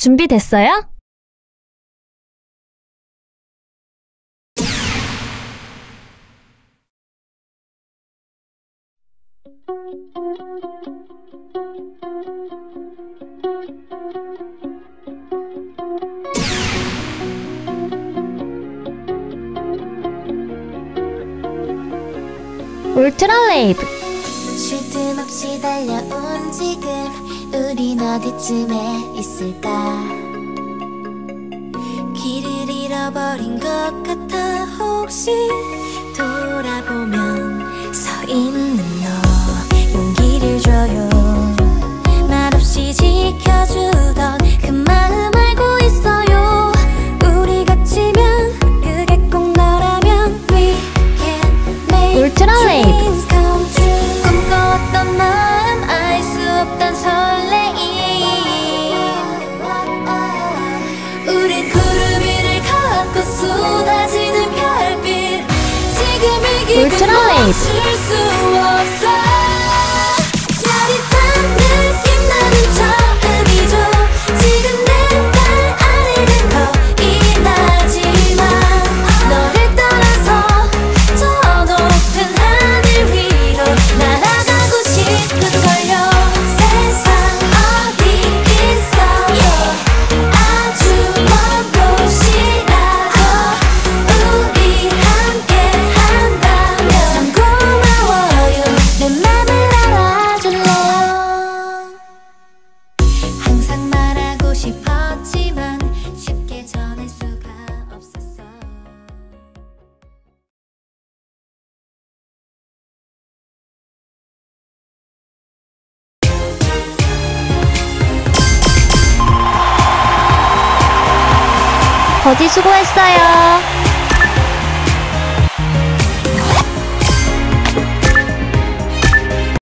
준비됐어요? 울트라 레이브 쉴 틈 없이 달려온 지금 우린 어디쯤에 있을까? 길을 잃어버린 것 같아 혹시? 돌아보면 서 있는 Tonight. 버디 수고했어요.